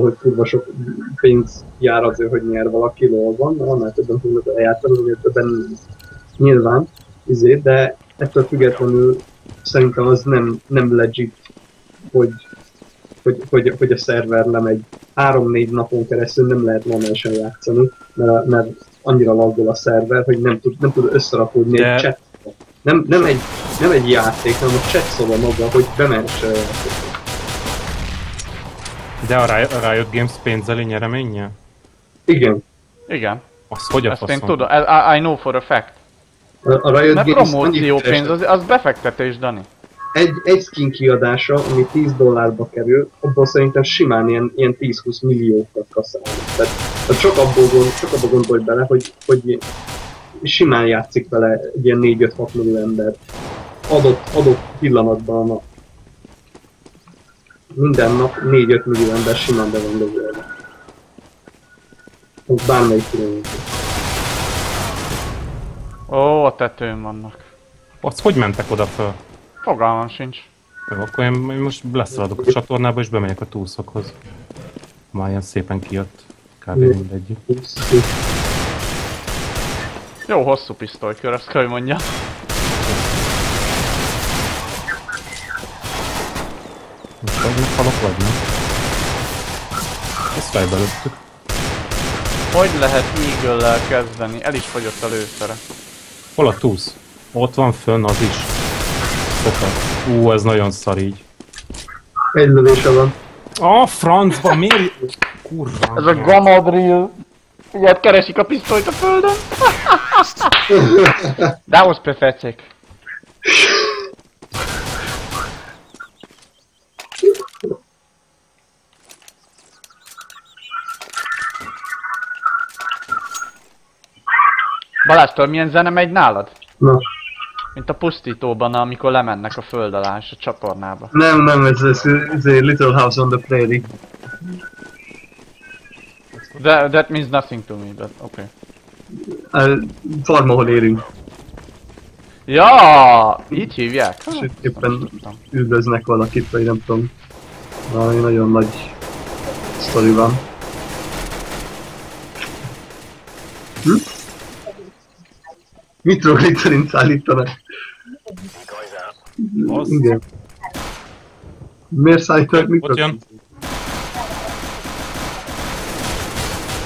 hogy kurva sok pénz jár azért, hogy nyer valaki van, annál többen fognak eljátszani, azért többen nyilván, izé, de ettől függetlenül szerintem az nem, nem legit, hogy, hogy, hogy, hogy a szerver lemegy. Három-négy napon keresztül nem lehet normálisan játszani, mert, mert annyira laggol a szerver, hogy nem tud, nem tud összerakódni De- egy chat. Nem, nem, egy, nem egy játék, hanem a chat szoba maga, hogy bemerse játszani. De a Riot, Games pénzeli nyereménnyel? Igen. Igen, Az hogy a ezt én tudom, I, I know for a fact. A, a Riot Mert Games promóció annyit pénz, az, az befektetés, Dani. egy, egy skin kiadása, ami 10 dollárba kerül, abból szerintem simán ilyen, ilyen 10-20 milliókat kaszálnak. Tehát, tehát csak, abból gond, csak abból gondolj bele, hogy, hogy simán játszik vele egy ilyen 4-5-6 millió ember. Adott, adott pillanatban a nap. Minden nap 4-5 millió ember simán be van dögölve. Az bármelyik pillanatban. Ó, a tetőn vannak. Az hogy mentek oda föl? Fogalmam sincs. Jó, akkor én most leszaladok a csatornába és bemegyek a túlszakhoz. Már ilyen szépen kijött. Kb. Jó. mindegy. Jó hosszú pisztolykör, azt kell, hogy mondja. Most vagy falak vagy nem? Ezt fejbe lőttük. Hogy lehet eagle kezdeni? El is fogyott a lőszere. Hol a túsz? Ott van fönn az is. Szokat. Ú, ez nagyon szar így. Egy lövése van. A francba, miért? Kurva. Ez a Gamadrill. Ilyet keresik a pisztolyt a földön. That was pathetic. Balástól milyen zene megy nálad? Na. Mint a pusztítóban, amikor lemennek a föld alá és a csatornába. Nem, nem, ez, ez, ez a Little House on the Prairie. That, that means nothing to me, but okay. A farm, ahol érünk, Ja, így hívják? és itt éppen üldöznek valakit, vagy nem tudom. Valami nagyon nagy sztori van. Hm? Nitroglicerin szállítanak. Az. Igen. Miért szállítanak Ott jön. nitroglicerin?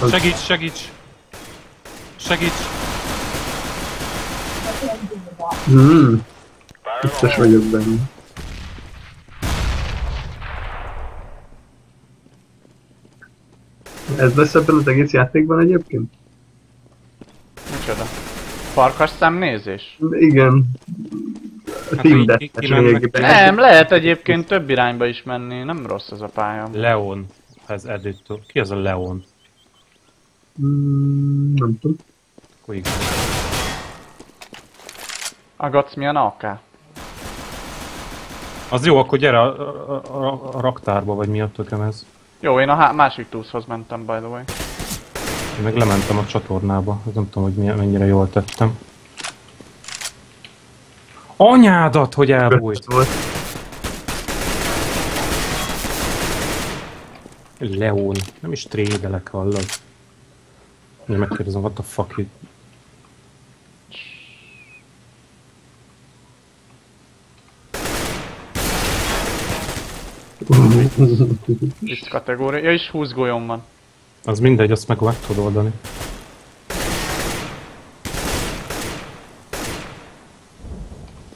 Az- Segíts, segíts! Segíts! Hmm. Biztos vagyok benne. Ez lesz ebben az egész játékban egyébként? Farkas szemnézés? Igen. A Hát, ki? Nem, lehet egyébként több irányba is menni, nem rossz ez a pálya. Leon. Ez editor. Ki az a Leon? Hmm, nem tudom. Akkor igen. Agatsz milyen AK? Az jó, akkor gyere a, a, a, a raktárba, vagy mi a tökem ez. Jó, én a há- másik túszhoz mentem, by the way. Én meg lementem a csatornába, nem tudom, hogy milyen, mennyire jól tettem. Anyádat, hogy elbújt! Leon. Nem is trédelek, hallod? Én megkérdezem, what the fuck you... Itt kategória. Ja, és 20 golyom van. Az mindegy, azt meg meg tudod oldani.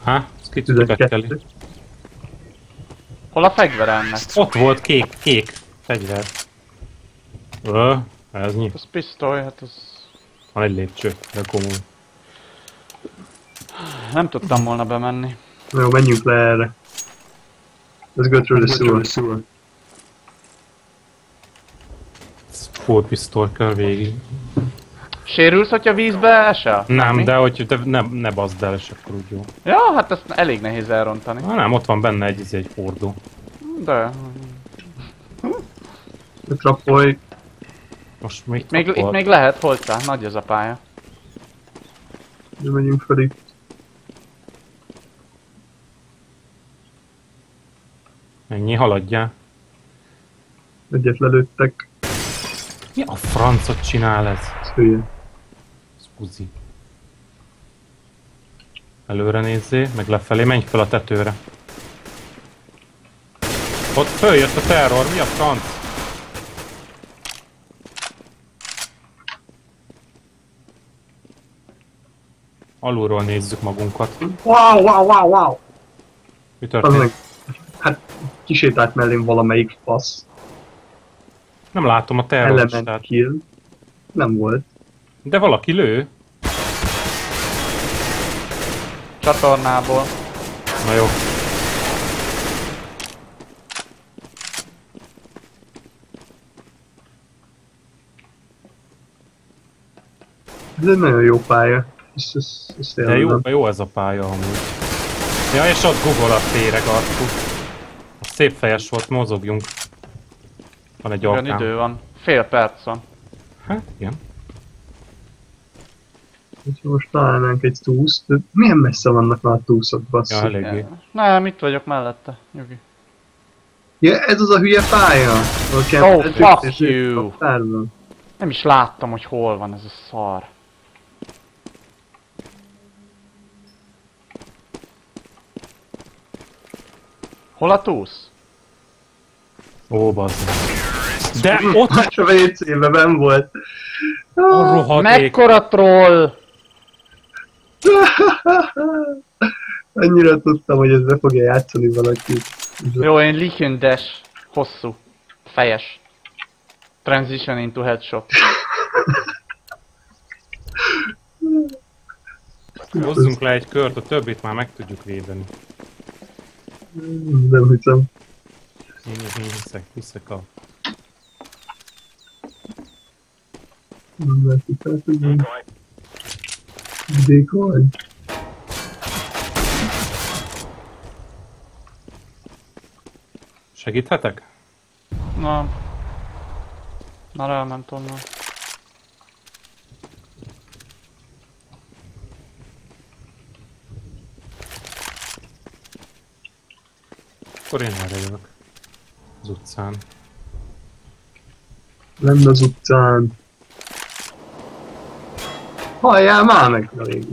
Há? Ez ki tudod 12. Hol a fegyvere ennek? Ott volt kék, kék fegyver. Ö, ez nyi. Az pisztoly, hát az... Van egy lépcső, de komoly. Nem tudtam volna bemenni. Jó, menjünk le erre. Let's go through the sewer. Ez Full pisztoly kell végig. Sérülsz, hogyha vízbe esel? Nem, Mi? de hogy de ne, ne bazd el, és akkor úgy jó. Ja, hát ezt elég nehéz elrontani. Ah, nem, ott van benne egy, egy hordó. De... Trapolj. Most még Még, itt még lehet holcá, nagy ez a pálya. Mi megyünk fel itt. Ennyi, haladjál. Egyet lelőttek, Mi a francot csinál ez? hülye. Scusi. Előre nézzé, meg lefelé, menj fel a tetőre. Ott följött a terror, mi a franc? Alulról nézzük magunkat. Wow, wow, wow, wow! Mi történt? hát kisétált mellém valamelyik fasz. Nem látom a terroristát. Element kill. Nem volt. De valaki lő. Csatornából. Na jó. Ez egy nagyon jó pálya. Ez, ez, ez De jó, jó ez a pálya amúgy. Ja, és ott Google a féreg arcú. Szép fejes volt, mozogjunk. Van egy alkám. idő van. Fél perc van. Hát, igen. Hogyha most találnánk egy túszt, milyen messze vannak már a túszok, Ja, basszus. eléggé. Ja. Nem, itt vagyok mellette. Nyugi. Ja, ez az a hülye pálya? ahol kell Oh, fuck you. Nem is láttam, hogy hol van ez a szar. Hol a túsz? Ó, bazd. De ott Hát a WC-be ben volt. a rohadék. Mekkora troll! Annyira tudtam, hogy ez be fogja játszani valaki. Jó, én Lichendes. Hosszú. Fejes. Transition into headshot. Hozzunk le egy kört, a többit már meg tudjuk védeni. Nem hiszem. Én, én hiszek, hiszek a... Lehet, hogy fel tudjam. Decoy. Segíthetek? Na. Már elment onnan. Akkor én erre jövök. Az utcán. Lenne az utcán. Halljál már meg a.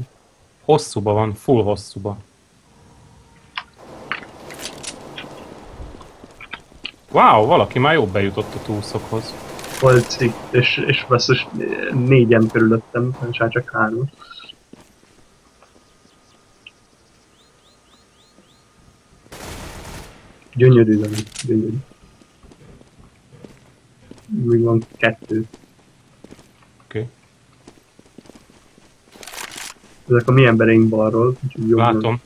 Hosszúba van, full hosszúba. Wow, valaki már jobb bejutott a túlszokhoz. Polcik, és, és basszus négyen körülöttem, nem csak csak három. Gyönyörű van, gyönyörű. Még van kettő. Oké. Okay. Ezek a mi embereink balról, úgyhogy jó. Látom,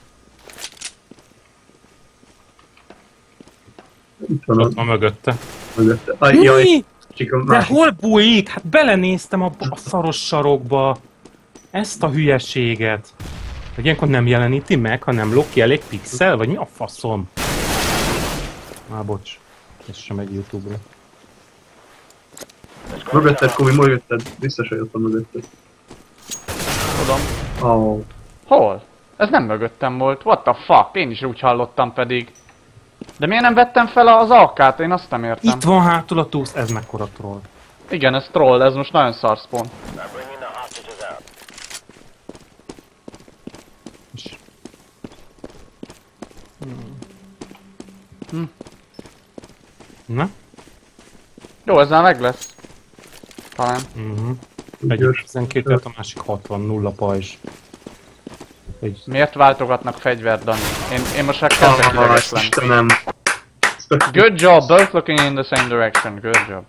Itt van ott a van mögötte. mögötte. Aj, jaj, Mi? De hol bújik? Hát belenéztem a, a szaros sarokba. Ezt a hülyeséget. Hogy ilyenkor nem jeleníti meg, hanem lok ki elég pixel, vagy mi a faszom? Á, bocs. Ez sem egy Youtube-ra. Mögötted, Kobi, mögötted. Biztos, hogy ott van mögötted. Tudom. Oh. Hol? Ez nem mögöttem volt. What the fuck? Én is úgy hallottam pedig. De miért nem vettem fel az alkát? Én azt nem értem. Itt van hátul a túsz, ez mekkora troll. Igen, ez troll, ez most nagyon szar spawn. És Hm. Na? Jó, ez már meg lesz. Talán. Mhm. Egy Gyors. 12 lett, a másik 60, nulla pajzs. Egy Miért váltogatnak fegyvert, Dani? Én, én most már kezdek Ah, ideges lenni. Istenem. Good job, both looking in the same direction. Good job.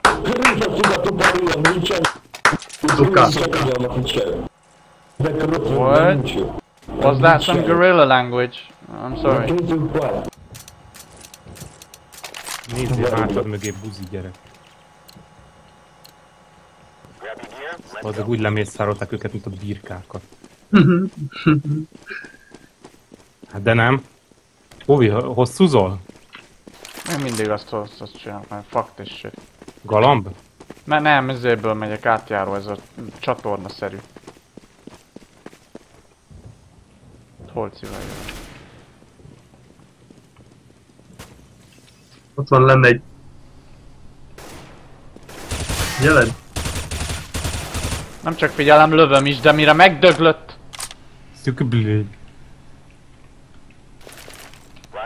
Zuka. What? Was that some gorilla language? I'm sorry. nézzél hátad mögé buzi gyerek. Azok úgy lemészárolták őket, mint a birkákat. Hát de nem. Ovi, hosszúzol? Én mindig azt, azt, azt csinálok, mert fuck this shit. Galamb? Mert nem, ezéből megyek átjáró, ez a csatorna-szerű. Holci vagyok. Ott van lenne egy Jeled? Nem csak figyelem, lövöm is, de mire megdöglött, Szükblő.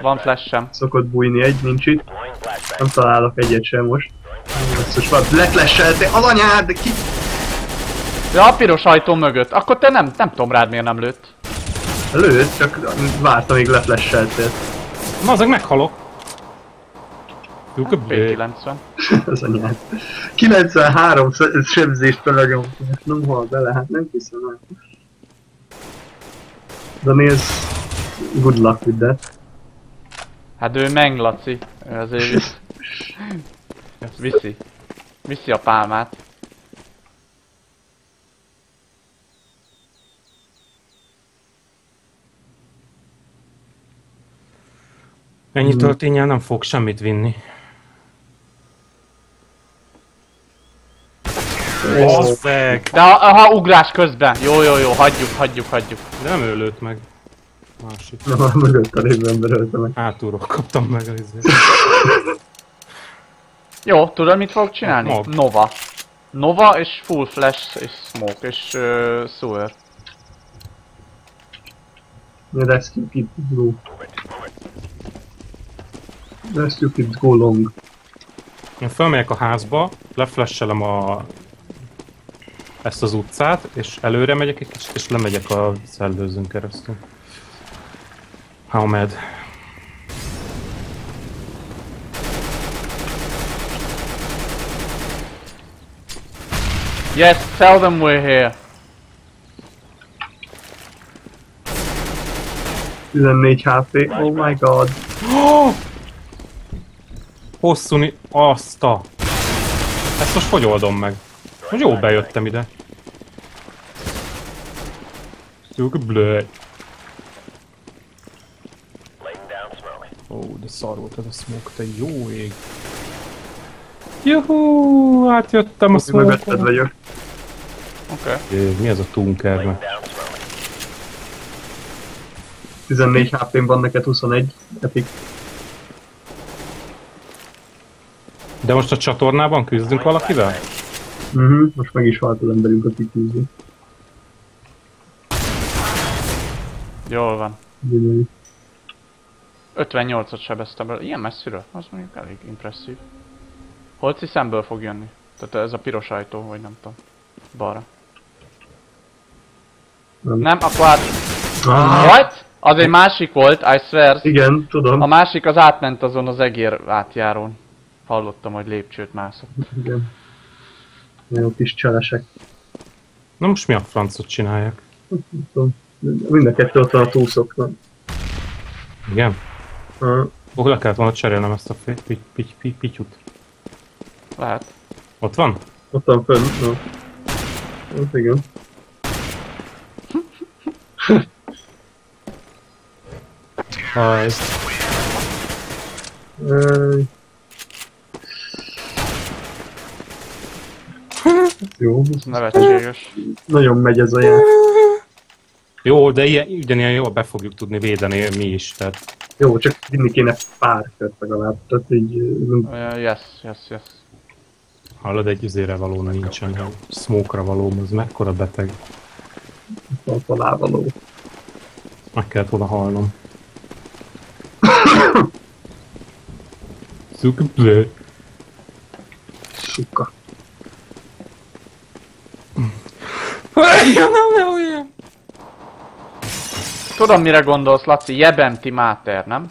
van flashem. Szokott bújni egy, nincs itt. Nem találok egyet sem most. Most már leflesseltél, az anyád, de ki... Ja, a piros ajtó mögött. Akkor te nem, nem tudom rád miért nem lőtt. Lőtt, csak vártam, még leflesseltél. Na, azok meghalok. Szükblő. P90. az anyád. 93 sz- sebzést felegem. Nem hal bele, hát nem hiszem el. De nézd, good luck with that. Hát ő meng, Laci. Ő azért visz... Ezt viszi. Viszi a pálmát. Ennyi történjen nem fog semmit vinni. Basszeg! De ha, ha ugrás közben. Jó, jó, jó, hagyjuk, hagyjuk, hagyjuk. Nem ő lőtt meg. Másik. Na, mögött a lévő ember ölte meg. Hátulról kaptam meg az izét. Jó, tudod mit fogok csinálni? Mob. Nova. Nova és full flash és smoke és uh, sewer. Yeah, that's stupid, go. That's stupid, go long. Én felmegyek a házba, leflesselem a... ezt az utcát, és előre megyek egy kicsit, és lemegyek a szellőzőn keresztül. How mad. Yes, tell them we're here. 14 HP, oh my god. Hosszú ni... Azt a... Ezt most hogy oldom meg? Most jó bejöttem ide. Szűk blöj. Ó, de szar volt ez a smoke, te jó ég. Juhú, átjöttem a smoke vagyok. Oké. Okay. Mi ez a Tunker? meg? 14 HP-n van neked 21. Epic. De most a csatornában küzdünk valakivel? Mhm, most meg is halt az emberünk, aki küzdi. Jól van. Gyönyörű. 58-at sebeztem bele. Ilyen messziről? Az mondjuk elég impresszív. Holci szemből fog jönni. Tehát ez a piros ajtó, vagy nem tudom. Balra. Nem. Nem, akkor át... Ah, What? Az egy másik volt, I swear. igen, tudom. A másik az átment azon az egér átjárón. Hallottam, hogy lépcsőt mászott. Igen. Jó kis cselesek. Na most mi a francot csinálják? Tudom. Mind a kettő ott van a túszoknak. Igen? Ah, Ó, le kellett volna cserélnem ezt a fi- pi- pi- pi- pityut. Lehet. Ott van? ott van fönn. No. Hát igen. Aj, Ej. Jó, Nevetséges. nagyon megy ez a jár. Jó, de ilyen, ugyanilyen jól be fogjuk tudni védeni mi is, tehát Jó, csak vinni kéne pár kört legalább. Tehát így uh, yes, yes, yes. hallod, egy üzére való nincsen, ha smoke-ra való, az mekkora beteg. alávaló. Meg kellett volna halnom. Suka. Nem, nem olyan. Tudom mire gondolsz, Laci, jebemti máter, nem?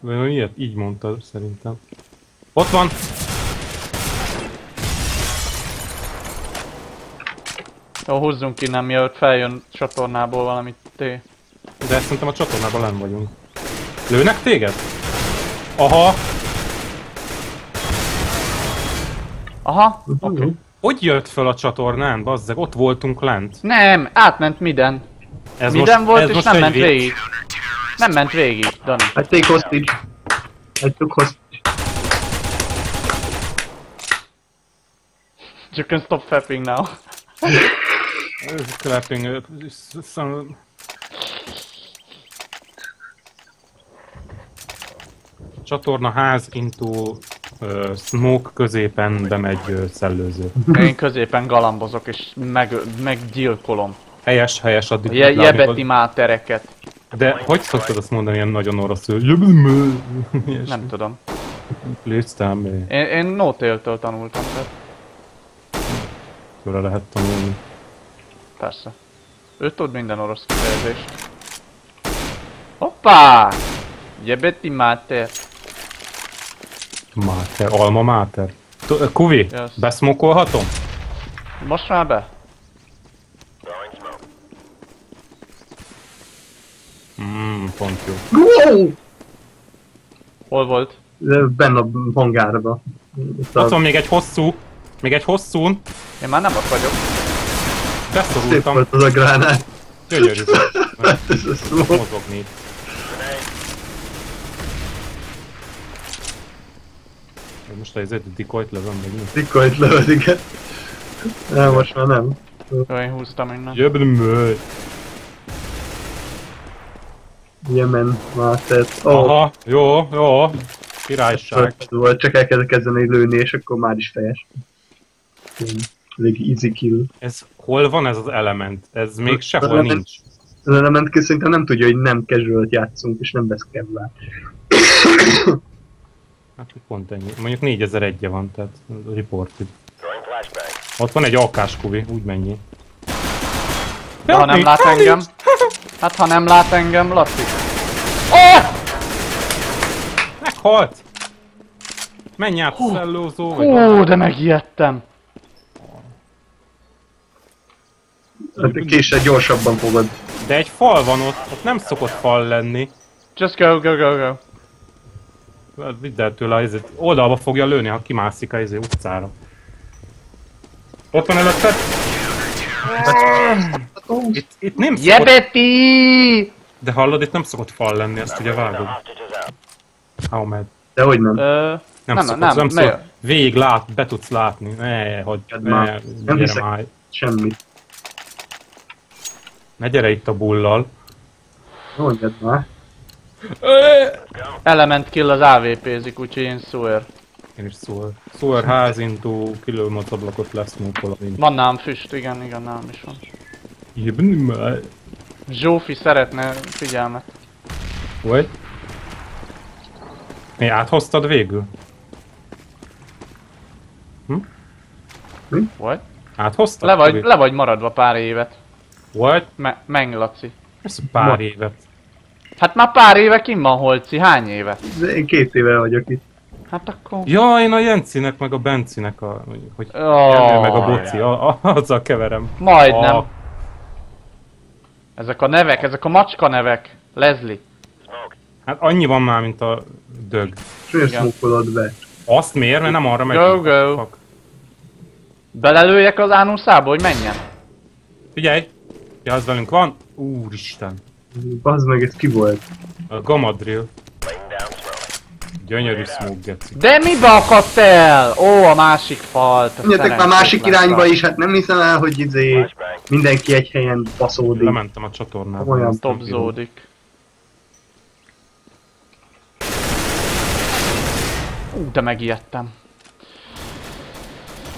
Vagy ilyet, így mondtad szerintem. Ott van! Jó, húzzunk innen, mielőtt feljön csatornából valami té. De szerintem a csatornában nem vagyunk. Lőnek téged? Aha! Aha, oké. Okay. Hogy jött föl a csatornán, bazzeg? Ott voltunk lent. Nem, átment miden. Ez Miden volt és nem egy ment vicc. végig. Nem ment végig, Dani. I take hostage. I took hostage. You can stop fapping now. Clapping. uh, some- Csatorna ház into Ö, smoke középen bemegy ö, szellőző. Én középen galambozok és meg, meggyilkolom. Helyes, helyes, addig je, jebeti mátereket. De hogy szoktad azt mondani ilyen nagyon oroszul? Nem tudom. Létszám, Én, én No-Tail-től tanultam, tehát tőle lehet tanulni. persze. Ő tud minden orosz kifejezést. Hoppá! Jebeti máter. Máter, alma máter. Kuvi, Yes. beszmokolhatom? Most már be? Mmm, pont jó. Wow! Hol volt? Benne a hangárba. Itt Ott van még egy hosszú, még egy hosszún, Én már nem ott vagyok. szép beszorultam, volt az a gránát. gyönyörű. Mozogni. itt. Most ez egy dikolt lövöm, meg mi? Dikolt lövöd, igen. Nem, most már nem. Jó, én húztam innen. Jöbömö! Yemen Master. Oh, Aha, jó, jó. Királyság. volt, csak elkezdek kezdeni lőni, és akkor már is fejes. Elég easy kill. Ez hol van ez az element? Ez még sehol element- nincs. Az element szerintem nem tudja, hogy nem casual játszunk, és nem vesz kevlát. Hát pont ennyi. Mondjuk 4001 -e van, tehát reported. Ott van egy akás kuvi, úgy mennyi. De ha nem lát engem... Hát ha nem lát engem, Laci. Oh! Meghalt! Menj át, szellózó vagy. Hú, de megijedtem. Hát késsel gyorsabban fogod. De egy fal van ott, ott nem szokott fal lenni. Just go, go, go, go. Hát Vidd el tőle, ezért oldalba fogja lőni, ha kimászik a izé utcára. Ott van előtted. Itt, itt nem szokott, Jebeti! de hallod, itt nem szokott fal lenni, ezt ugye vágod. How mad. De hogy nem. Ö, Nem, Nem, szokott, nem, nem, ne- szokott. Végig lát, be tudsz látni. Ne, hogy ne, ne, Nem gyere hiszek. már. Semmit. Ne gyere itt a bullal. Mondjad már. Element kill az AVP-zik, úgyhogy én swear. Én is szól. Szóval házintó, kilőm ablakot lesz múlkol a Van nálam füst, igen, igen, nálam is van. Jebni már. Zsófi szeretne figyelmet. Vagy? Mi áthoztad végül? Vagy? Áthoztad? Le vagy, le vagy maradva pár évet. Vagy? Me menj, Laci. Ez pár Ma- évet. Hát már pár éve kim van Holci, hány éve? Én két éve vagyok itt. Hát akkor... Ja, én a Jencinek meg a Bencinek a... Hogy Oh, meg a Boci, a, a, azzal keverem. Majdnem. A, Ezek a nevek, ezek a macska nevek. Leslie. hát annyi van már, mint a dög. És miért be? Azt miért? Mert nem arra megy. Go, go. Fuck. Belelőjek az ánuszába, hogy menjen? Figyelj! Ja, az velünk van? Úristen. Bazd meg, ez ki volt? A Gamadrill. Gyönyörű smoke geci. De mibe akadt el? Ó, a másik fal. te Menjetek már másik irányba is, hát nem hiszem el, hogy izé mindenki egy helyen baszódik. Lementem a csatornába. Olyan. Topzódik. Ú, de megijedtem.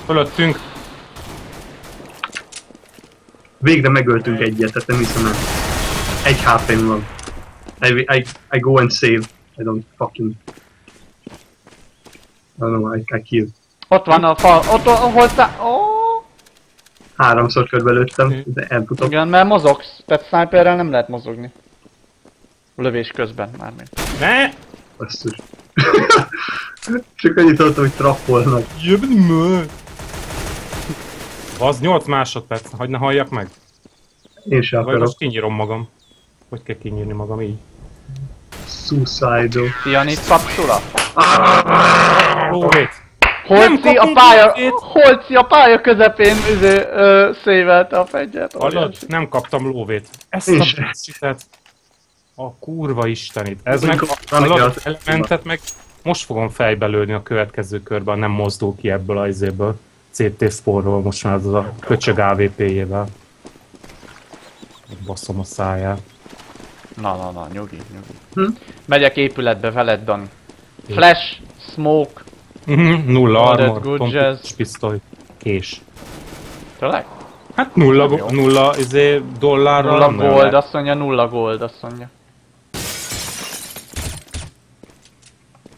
Fölöttünk. Végre megöltünk egyet, tehát nem hiszem el. Egy hp van. I, I, I go and save. I don't fucking... I don't know, I, I kill. Ott van a fal, ott, ott hol te... Ó, Háromszor körbelőttem, de elfutok. igen, mert mozogsz. Tehát sniperrel nem lehet mozogni. Lövés közben mármint. Ne! Basszus. Csak annyit hallottam, hogy trappolnak. Jöbni már! Az 8 másodperc, hogy ne halljak meg. Én sem Vagy akarok. most kinyírom magam. Hogy kell kinyírni magam így? Suicidal. Tianit kapszula? Lóvét! Holci a pálya. Holci a pálya közepén izé, ö, szévelte a fegyet. Hallod? Nem kaptam lóvét. Ezt Én a sem. bicsitet. A kurva istenit. Ez meg a igen, elementet meg most fogom fejbe lőni a következő körben, nem mozdul ki ebből a izéből. CT sporról most már az a köcsög AVP-jével. Baszom a száját. Na, na, na, nyugi, nyugi. Hm? Megyek épületbe veled, Dani. Flash, smoke, nulla All armor, jazz. pisztoly, kés. Tényleg? Hát nulla, jó. nulla izé, dollárral Nulla nem gold, azt mondja, nulla gold, azt mondja.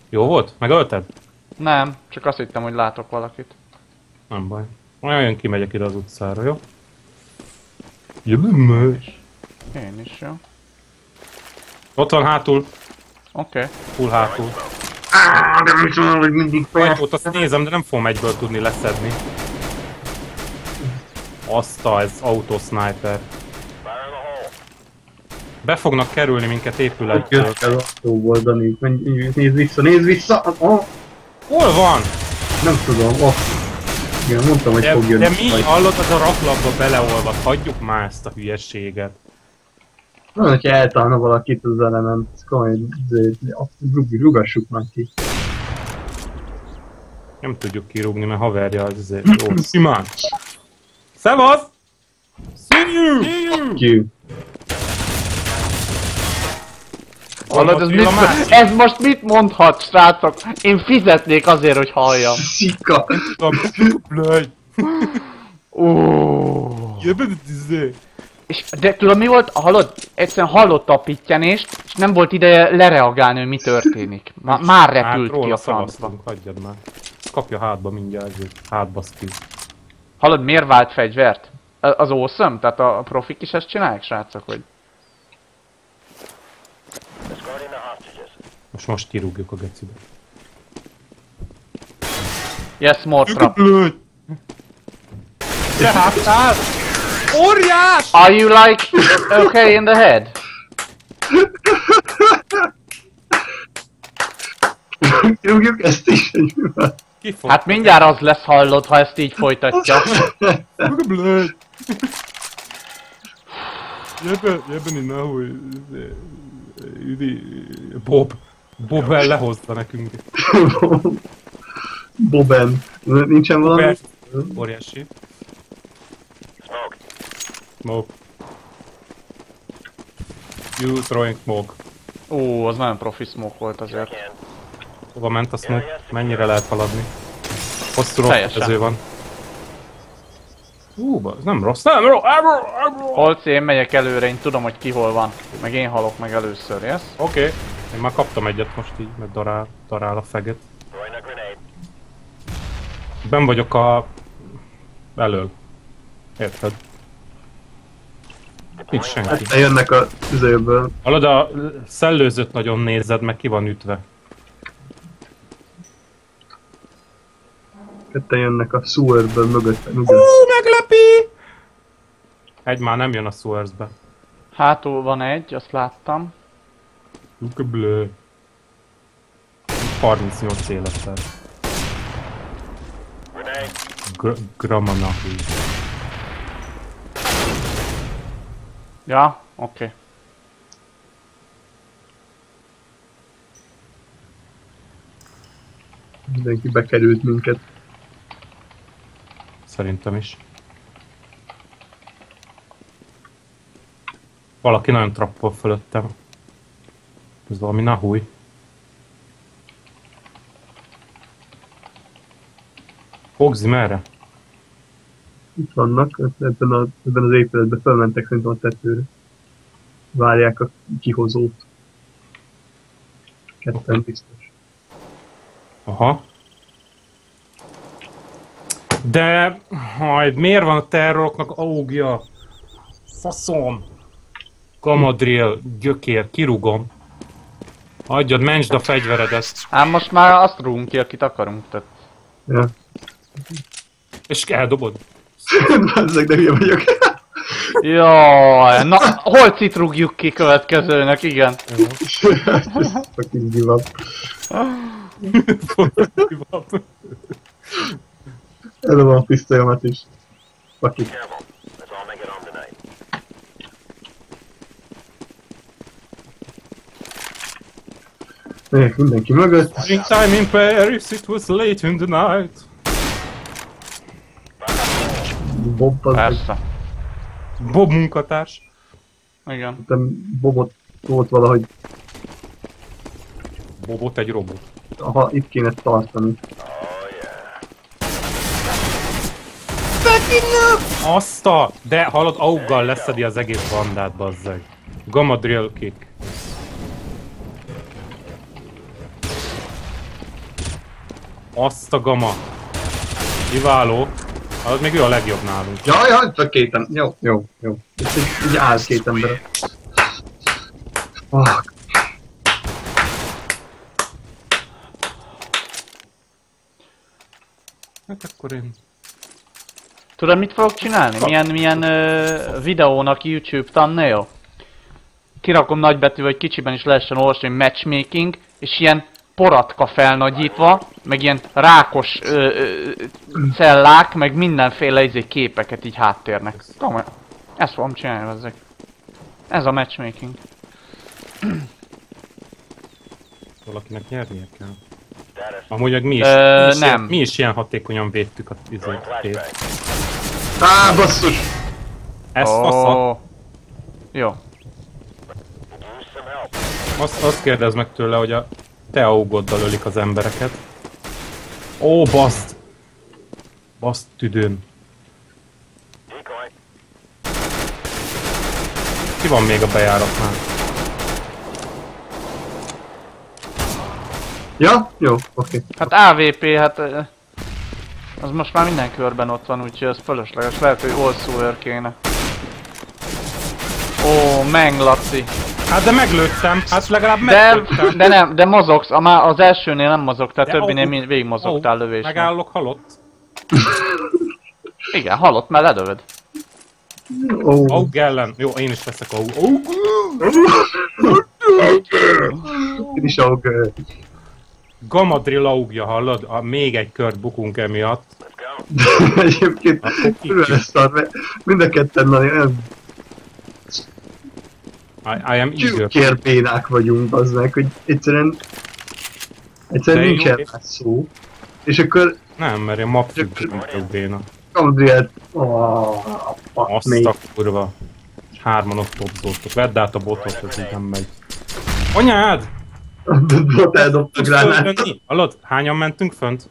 Jó volt? Megölted? Nem, csak azt hittem, hogy látok valakit. Nem baj. Olyan kimegyek ide az utcára, jó? Jövő Én is, jó. Ott van hátul, Oké. Okay. full hátul. Áh, de mit mondom, hogy mindig Ajtót azt nézem, de nem fogom egyből tudni leszedni. Azt a, ez autosniper. Be fognak kerülni minket épületből. Jött el a szóból, Dani. Menj, nézd vissza, nézd vissza! Oh, Hol van? nem tudom, oh. Igen, mondtam, hogy De, fog jönni. de mi? Hallod, az a raklapba beleolvad. Hagyjuk már ezt a hülyeséget. Van, hogyha eltalálna valakit az element, komoly, azért, rug- rugassuk már ki. Nem tudjuk kirúgni, mert haverja az azért. Jó, simán. Szevasz! See you! Hallod, ez, mit, ez most mit mondhat, srácok? Én fizetnék azért, hogy halljam. Szika! Blöj! Ó. És de tudod mi volt? Hallod? Egyszerűen hallotta a pityenést, és nem volt ideje lereagálni, hogy mi történik. Má- már repült hát, ki a francba. hagyjad már. Kapja hátba mindjárt, ezért hátbaszki. Hallod, miért vált fegyvert? Az awesome? Tehát a profik is ezt csinálják, srácok? Hogy... Most most kirúgjuk a gecibe. Yes, more trap. Blöj! Te háttál! Óriás! Are you like okay in the head? Rúgjuk ezt is, hogy mi van. Hát mindjárt az lesz hallod, ha ezt így folytatja. Blöj! Jebben, jebben innen, hogy... Üdi... Bob. Bob el lehozta nekünk. Boben. Nincsen valami? Óriási. Smoke. You throwing smoke. Ó, az nagyon profi smoke volt azért. Hova ment a smoke? Mennyire lehet haladni? Hosszú Teljesen. rossz van. Ú, ez nem rossz, nem rossz, nem rossz, nem rossz. Holci, én megyek előre, én tudom, hogy ki hol van. Meg én halok meg először, yes? Oké, okay. én már kaptam egyet most így, mert darál, darál a feget. Ben vagyok a... elől. Érted? Nincs senki. Hát jönnek a tüzőből. Hallod, a szellőzőt nagyon nézed, meg ki van ütve. Ketten jönnek a sewerből mögötte. mögött. meglepi! Egy már nem jön a Suersbe. Hátul van egy, azt láttam. Luke blő. 38 élettel. Gr- Gramanahi. Ja, oké. Okay. Mindenki bekerült minket. Szerintem is. Valaki nagyon trappol fölöttem. Ez valami nahúj. Fogzi merre? Itt vannak, ebben, a, ebben az épületben felmentek szerintem a tetőre. Várják a kihozót. Ketten biztos. Aha. De, majd miért van a terroroknak augja? Faszom! Gamadriel, gyökér, kirugom. Adjad, mentsd a fegyveredet. Ám most már azt rúgunk ki, akit akarunk, tehát... Ja. És eldobod. Ezek de hülye vagyok. Jaj, na, hol citrugjuk ki következőnek, igen. Fucking give up. Eldobom a pisztolyomat is. Fuck it. Megyek mindenki mögött. Springtime in Paris, it was late in the night. Bob Persze. Bob munkatárs. Igen. Nem Bobot volt valahogy. Bobot egy robot. Aha, itt kéne tartani. Oh, yeah. Azt a... De halad auggal leszedi az egész bandát, bazzeg. Gamma drill kick. Azt a gama. Kiváló. Az még ő a legjobb nálunk. Ja, ja, csak két ember. Jó, jó, jó. Itt így, így áll két ember. Ah, Hát akkor én... Tudod mit fogok csinálni? Milyen, milyen ö, videónak YouTube thumbnail? Kirakom nagybetű, hogy kicsiben is lehessen olvasni, hogy matchmaking, és ilyen poratka felnagyítva, meg ilyen rákos ö, ö, cellák, meg mindenféle izé képeket így háttérnek. Komolyan. Ezt fogom csinálni ezek. Ez a matchmaking. Valakinek nyernie kell. Amúgy meg mi is, Ö, mi is, ilyen, nem. mi is ilyen hatékonyan védtük a izét. Á, basszus! Ez fasza. Ó. Jó. Azt, azt kérdezd meg tőle, hogy a te augoddal ölik az embereket. Ó, baszt! Baszt tüdőn. Ki van még a bejáratnál? Ja? Jó, oké. Hát AVP, hát... Az most már minden körben ott van, úgyhogy ez fölösleges. Lehet, hogy sewer kéne. Ó, Meng Laci. Hát de meglőttem, hát legalább De, meglőttem. de nem, de mozogsz, a, már az elsőnél nem mozogtál, De többinél ó, mind végig mozogtál Ó, lövésnél. Megállok halott. Igen, halott, mert ledövöd. Ó, Aug ellen. Jó, én is veszek Aug. Aug! én is Gamma drill augja, hallod? A, még egy kört bukunk emiatt. Egyébként főleg ezt szar, mert mind a ketten nagyon I, I am eager. csükérbénák vagyunk azzal, hogy egyszerűen egyszerűen De nincsen jó. más szó. És akkor Nem, mert én map függő vagyok béna. Gabriel... Oh, Azt me. a kurva. Hárman ott topzoltok. Vedd át a botot, ez így nem megy. Anyád! Bot gránát. fölmenni? Hallod? Hányan mentünk fönt?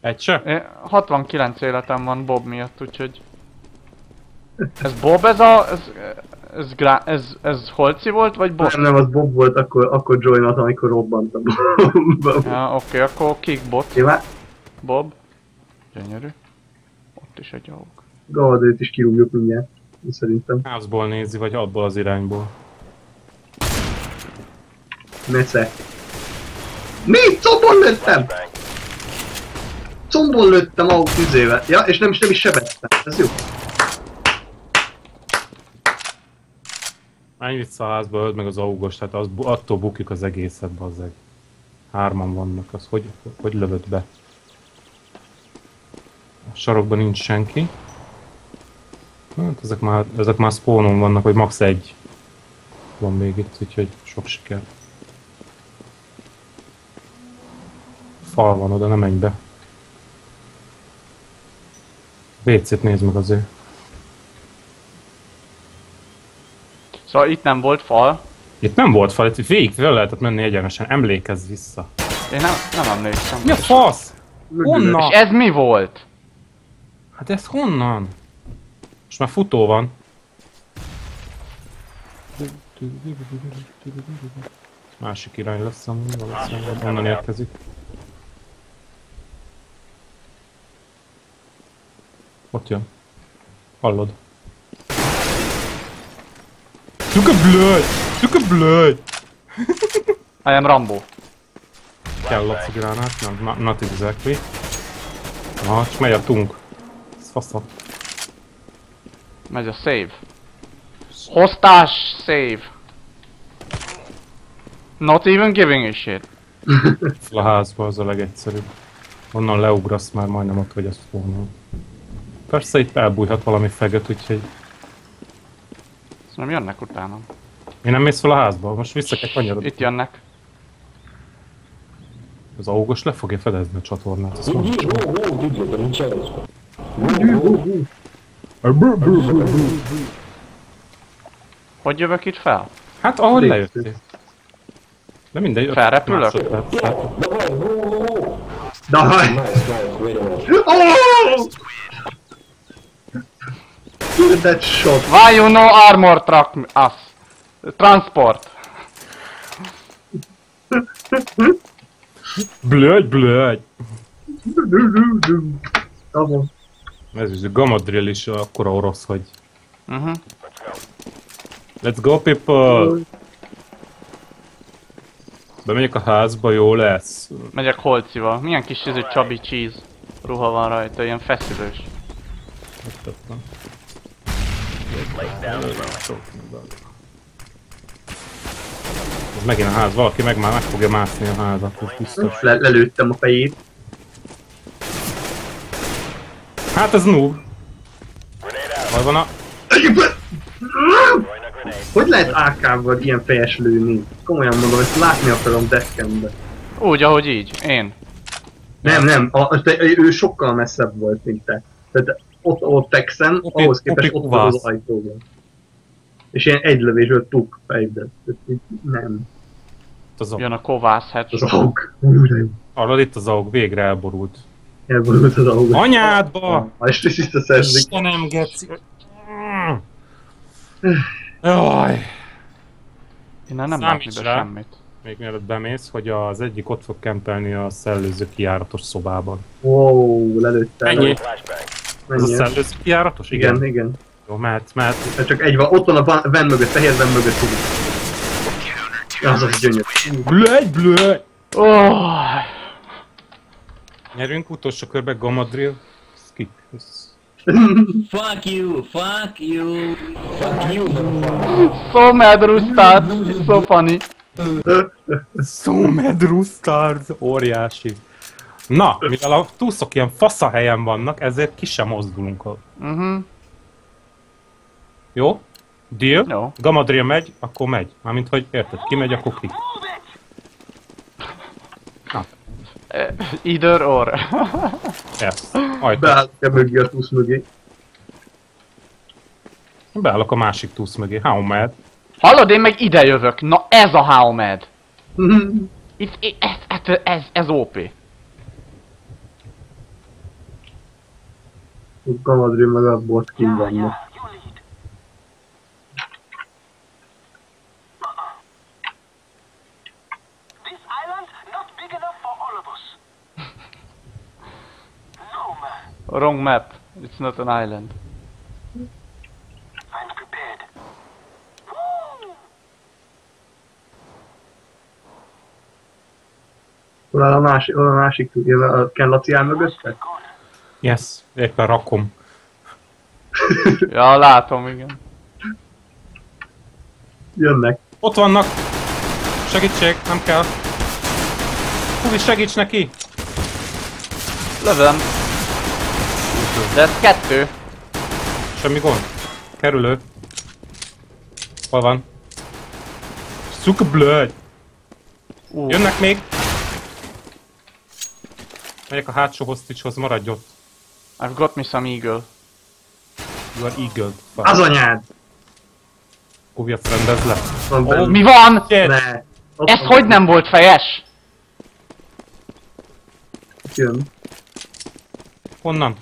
Egy se? Én 69 életem van Bob miatt, úgyhogy... Ez Bob ez a... Ez, ez, grá, ez, ez Holci volt, vagy Bob? Nem, nem, az Bob volt, akkor, akkor joinat, amikor robbant a. Ja, oké, akkor kick bot, hát Bob. Gyönyörű. Ott is egy auk. Galdőt is kirúgjuk mindjárt. Szerintem. Házból nézi, vagy abból az irányból. Nesze. Mi? Combon lőttem! Combon lőttem a tüzével. Ja, és nem is, nem is sebeztem. Ez jó. Menj vissza a házba, öld meg az augos, tehát az, attól bukjuk az egészet, bazzeg. Hárman vannak, az hogy, hogy lövöd be? A sarokban nincs senki. Hát ezek már, ezek már spawnon vannak, vagy max. egy van még itt, úgyhogy sok siker. Fal van oda, nem menj be. WC-t nézd meg azért. Szóval itt nem volt fal. Itt nem volt fal, itt végig fel lehetett menni egyenesen, emlékezz vissza. Én nem, nem emlékszem. Mi a fasz? Honnan? És ez mi volt? Hát ez honnan? Most már futó van. Másik irány lesz, ami valószínűleg onnan érkezik. Ott jön. Hallod? Look a blood! Look a blood! I am Rambo. Kell a gránát? Nem, not, not exactly. Aha, és megy a tunk. Ez fasza. Megy a save. Hostás save. Not even giving a shit. A házba az a legegyszerűbb. Onnan leugrasz már majdnem ott, hogy azt volna. Persze itt elbújhat valami feget, úgyhogy nem jönnek utána. én nem mész fel a házba, most vissza kell kanyarodni. Itt jönnek. Az augos le fogja fedezni a csatornát. Azt mondja. Hogy jövök itt fel? Hát ahogy lejöttél. De mindegy. Felrepülök? Daj! Feel that shot. Why you no armor truck us? Transport. Blögy. Tamam. Ez is a Gamadrill is akkora orosz, hogy Mhm. Let's go people! Bemegyek a házba, jó lesz. Megyek holcival. Milyen kis izű chubby cheese ruha van rajta, ilyen feszülős. Megtettem. Ez megint a ház, valaki meg már meg fogja mászni a házat, ez biztos. Le, lelőttem a fejét. Hát ez noob. Hol van a... Hogy lehet AK-val ilyen fejes lőni? Komolyan mondom, ezt látni akarom deckembe. Úgy, ahogy így. Én. Nem, nem, a, te, ő sokkal messzebb volt, mint te. Tehát ott, ott Texen, Opi- ahhoz képest opi ott volt az ajtóban. És ilyen egy lövésből tuk fejbe. Nem, Az a... Jön a kovász az headshot. aug. Úrjön, Arra itt az aug, végre elborult. elborult az aug. Anyádba! Ah, és visszaszerzik. Istenem, geci! Jaj! Innen nem látni be semmit. Még mielőtt bemész, hogy az egyik ott fog kempelni a szellőző kijáratos szobában. Wow, lelőttem. Ennyi? Ez a Mennyi? szellőző kijáratos? Igen. Igen, igen. Jó, mehet, mehet. Hát csak egy van, ott van a van, mögött, fehér van mögött tudjuk. Az az gyönyörű. Blögy, blögy! Oh, Nyerünk utolsó körbe Gamadrill. Skip. Fuck you, fuck you, fuck you. so mad Rustad. It's so funny. So mad Rustards, óriási. Na, mivel a túszok ilyen fasza helyen vannak, ezért ki sem mozdulunk. Mhm. Jó? Deal? Jó. Gamadrill megy, akkor megy. Mármint, hogy érted, ki megy, akkor ki. Eh, Either or. Ez. Ajta. Beállok e mögé a túsz mögé. Beállok a másik túsz mögé. How mad? Hallod, én meg ide jövök. Na ez a how mad. Itt, ez, ez, ez, ez OP. Gamadrill meg a bot kint vannak. Wrong map. It's not an island. I'm prepared. Áll a másik, hol a másik, Ken Laci áll mögötte? Yes, éppen rakom. Ja, látom, igen. Jönnek. Ott vannak! Segítség, nem kell. Húzi, segíts neki! Lövöm. De ez kettő. Semmi gond. Kerülő. Hol van? Szuka Jönnek még! Megyek a hátsó hostage-hoz, maradj ott. I've got me some eagle. You are eagle. Az anyád! Kuviac rendez le. Benne. Mi van? Ne. Ott Ez hogy nem volt fejes? Jön. Honnan?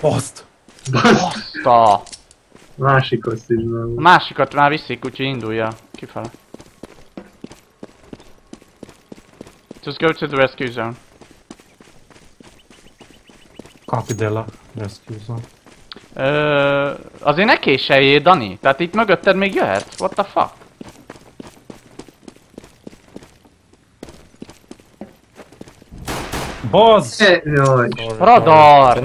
Azt! Azt a... Másik azt is A nem. másikat már viszik, úgyhogy indulja kifele. Just go to the rescue zone. Capidella. Rescue zone. Ö, azért ne késeljél, Dani. Tehát itt mögötted még jöhet. What the fuck? Bazz! E, jaj. Radar!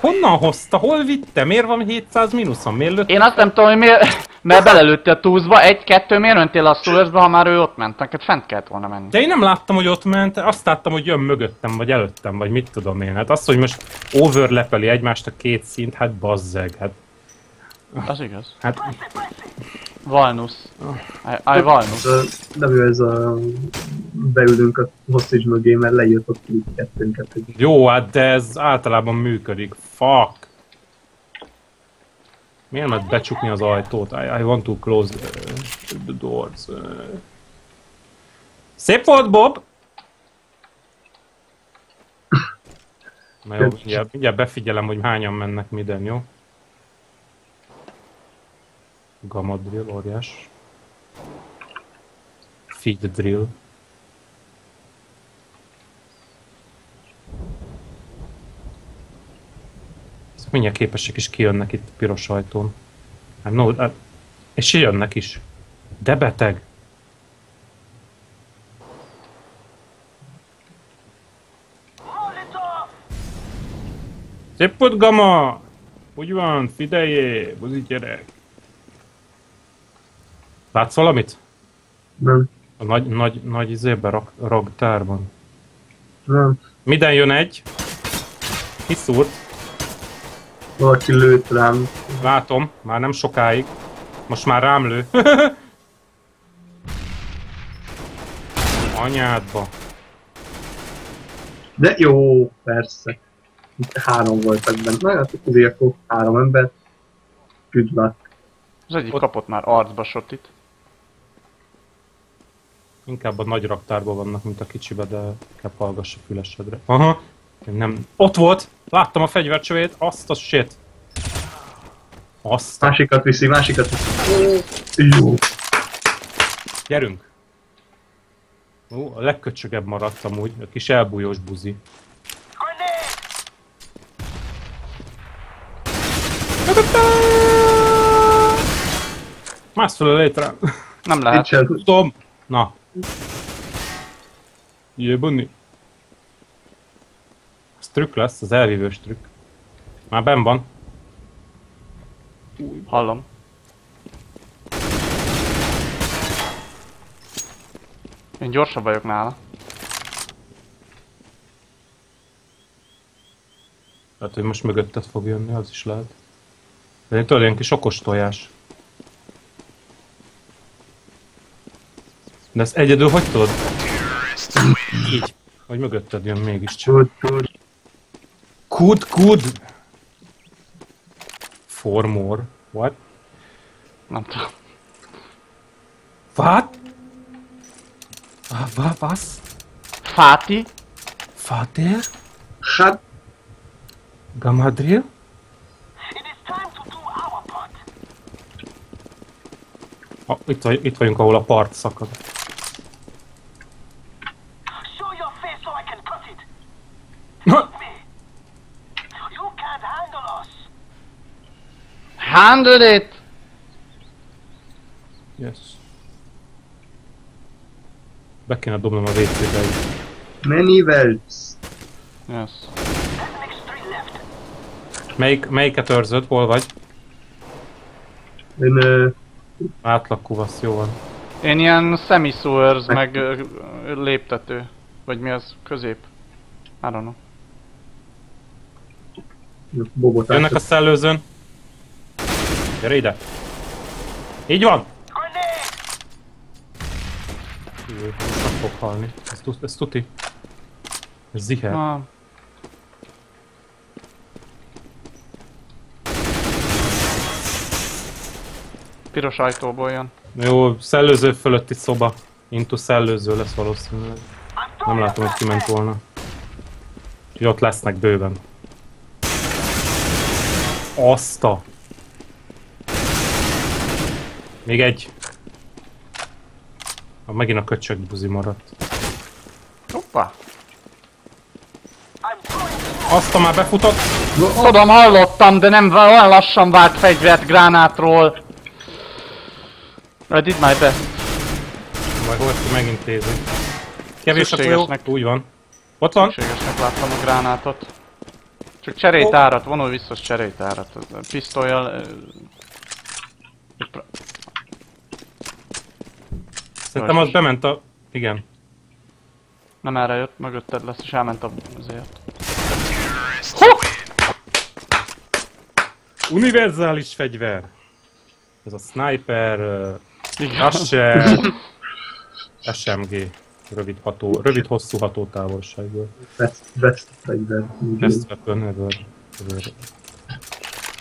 Honnan hozta? Hol vitte? Miért van 700 mínuszon? Miért lőtt? Én azt nem tudom, hogy miért... Mert belelőtte a túszba, egy-kettő, miért öntél a szulősbe, ha már ő ott ment? Neked fent kellett volna menni. De én nem láttam, hogy ott ment, azt láttam, hogy jön mögöttem, vagy előttem, vagy mit tudom én. Hát az, hogy most overlepeli egymást a két szint, hát bazzeg, hát, Az igaz. hát Valnus. I, I Valnus. Ez a, nem jó ez a... Beülünk a hostage mögé, mert leírtott kettőnket. jó, hát de ez általában működik. Fuck! Miért lehet becsukni az ajtót? I, I want to close the, the doors. Szép volt, Bob! Na jó, mindjárt, mindjárt befigyelem, hogy hányan mennek minden, jó? Gamma drill, óriás. Feed drill. Mindjárt képesek is kijönnek itt piros ajtón. Hát no, hát- és jönnek is. De beteg. Szép volt, Gama! Úgy van, figyeljé, buzi gyerek. Látsz valamit? Nem, A nagy, nagy, nagy izébe, rak, ragtárban. nem. Minden jön egy. Kiszúrt. Valaki lőtt rám. Látom, már nem sokáig. Most már rám lő. Anyádba. De jó, persze. Itt három voltak benne. Na, hát azért akkor három ember. Good. Az egyik Ott- kapott már arcba sotit. Inkább a nagy raktárban vannak, mint a kicsibe, de kell hallgass a fülesedre. Aha. Nem. Ott volt! Láttam a fegyvercsövét, azt a shit. Azt a... Másikat viszi, másikat viszi. Jó. Gyerünk! Ó, a legköcsögebb maradt amúgy, a kis elbújós buzi. Mász fel a létre. Nem lehet. Tudom! Na. Jöjjön bunni. Ez trükk lesz, az elvívős trükk. Már ben van. Hallom. Én gyorsabb vagyok nála. Lehet, hogy most mögötted fog jönni, az is lehet. De én tudod, ilyen kis okos tojás. De ezt egyedül hogy tudod? Így. Hogy mögötted jön mégiscsak. Good, good. Could, could. For more. What? Nem tudom. What? Ah, wa, was? Fáti? Vater? Hát, Gamadriel? It is time to do our part. Ah, itt, vagy, itt vagyunk, ahol a part szakad. Show your face so I can cut it. Na, Me. You can't handle us. Handle it! Yes. Be kéne dobnom a WC-be is. many welts. Yes. Melyik, melyiket őrzöd? Hol vagy? Én ö, Átlag kuvasz, jó van. Én ilyen semi-sewers, meg ö, ö, léptető. Vagy mi az? Közép. I don't know. bobot Jönnek a szellőzőn. Gyere ide. Így van! Jö, Most meg fog halni. Ez, ez tuti. Ez ziher. Ah, piros ajtóból jön. Jó, szellőző fölötti szoba. Into szellőző lesz valószínűleg. Nem látom, hogy kiment volna. Úgyhogy ott lesznek bőven. Azt a... Még egy. Ah, megint a köcsög buzi maradt. Hoppá! Azt a már befutott. Tudom, hallottam, de nem olyan lassan vált fegyvert gránátról. I did my best. Majd hol ki megint tézi. Kevés a folyó. Úgy van. Ott van. Szükségesnek láttam a gránátot. Csak cserétárat, vonul vissza az cserétárat. A pisztolyjal... ö, egy pra- Szerintem az bement a... Igen. Nem erre jött, mögötted lesz, és elment a- azért. Univerzális fegyver. Ez a sniper, uh. Asher, SMG. Rövid, ható, rövid hosszú hatótávolságból. Best, best fegyver. Best weapon ever. ever.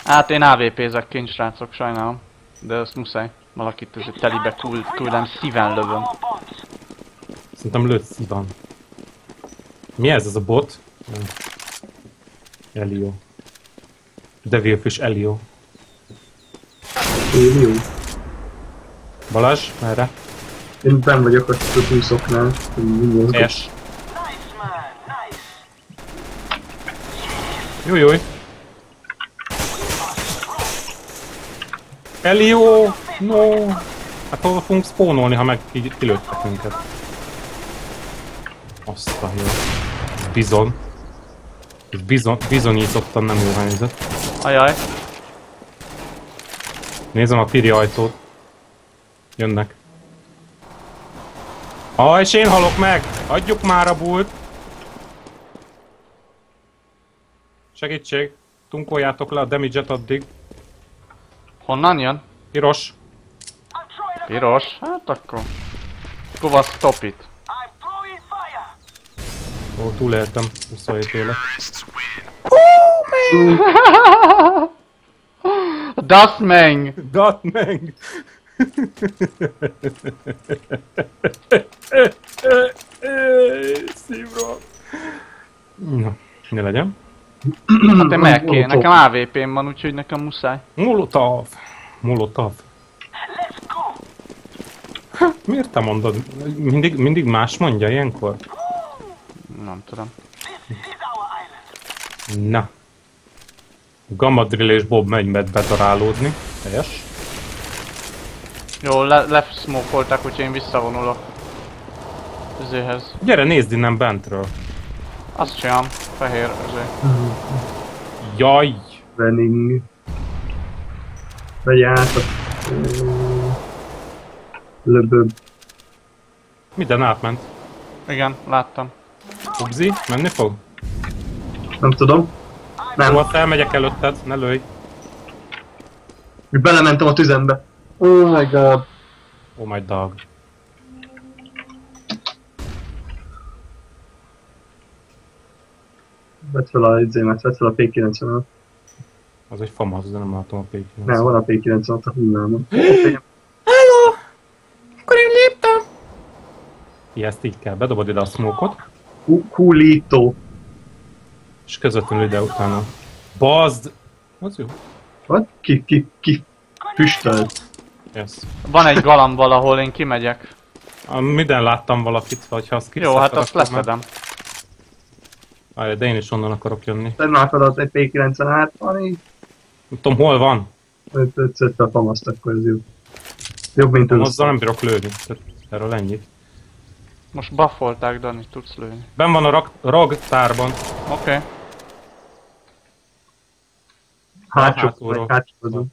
Hát én AVP-zek kincs srácok, sajnálom. De ezt muszáj. Valakit ezért telibe küld, küldem, szíven lövöm. Szerintem lőtt szívan. Mi ez, ez a bot? Nem. Elio. Devilfish Elio. Jó. Balázs, merre? Én benn vagyok a man. Nice. Júj, júj. Elio! No! Hát hol fogunk spónolni, ha meg kilőttek minket? Azt a jó. Bizon. Ez bizon, bizonyítottan nem jó helyzet. Ajaj. Nézem a piri ajtót. Jönnek. Ah, és én halok meg! Adjuk már a bult! Segítség! Tunkoljátok le a damage-et addig. Honnan jön? Piros. Piros? Hát akkor... Kova stop it. Ó, túléltem. 27 élet. Dustmang! Dat meg! Szívról. Na, mi legyen? Hát én meg kéne, nekem AVP-m van, úgyhogy nekem muszáj. Molotov. Molotov. Miért te mondod? Mindig, mindig más mondja ilyenkor? Nem tudom. Na. Gamadrill és Bob megy med bedarálódni. Helyes. Jó, le, lefsmokolták, úgyhogy én visszavonulok. Ezéhez. Gyere, nézd innen bentről. Azt csinálom. Fehér ezé. Jaj! Running. Vagy át a... Löböb. Minden átment. Igen, láttam. Ubzi, menni fog? Nem tudom. Nem, Jó, elmegyek előtted, ne lőj. belementem a tüzembe. Oh my god. Oh my dog. Vedd fel a izémet, vedd fel a P90-et. Az egy famasz, de nem látom a p Nem, van a P90 a hullámon. Akkor én léptem! Ja, ezt így kell, bedobod ide a smoke-ot, Kulító. és közvetlenül ide utána. Bazd! Az jó. What? Ki, ki, ki füstölt. Yes. Van egy galamb valahol, én kimegyek. A, minden láttam valakit, vagy ha azt Jó, hát azt leszedem. Várj, de én is onnan akarok jönni. Te már feladat egy P90 át, van így. Nem tudom, hol van. Öt, öt, öt a famaszt, akkor ez jó. Jobb, mint ősz. azzal nem bírok lőni. Erről ennyit. Most buffolták, Dani, tudsz lőni. Ben van a rag, ragtárban. Oké. Okay. Hátsó, hátsó.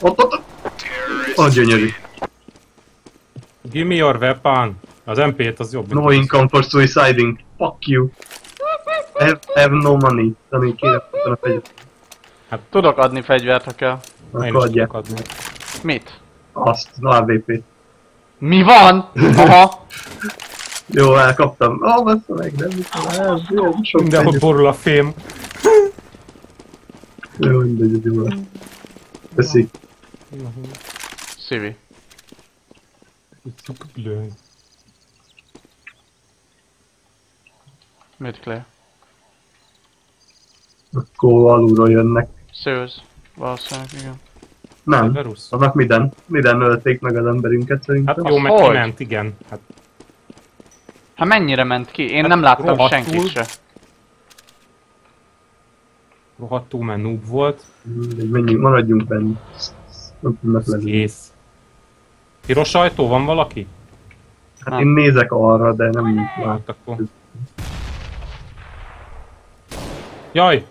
Ott, ott, ott. Ó, gyönyörű. Give me your weapon. Az MP-t az jobb. No income for suiciding. Fuck you. I have, I have no money. Tanulj kérem, a fegyvert. Tudok adni fegyvert, ha kell. Én is tudok adni. Mit? Azt, az AVP. Mi van? Aha. Jó, elkaptam. Ó, oh, bassza meg, nem tudom, ilyen sok Mindenhol borul a fém. Jó, mindegy, ez jó. Köszi. Szivi. Lőj. Mit Clay? Akkor alulról jönnek. Szőz. Valószínűleg, igen. Nem, Berusz. annak minden. Minden ölték meg az emberünket szerintem. Hát jó, meg hogy? kiment, igen. Hát Hát mennyire ment ki? Én Hát nem láttam rohadtul. senkit se. rohadtul, mert noob volt. Menjünk, maradjunk benne. Nem kész. Piros ajtó, van valaki? Hát én nézek arra, de nem látom. Hát akkor. Jaj!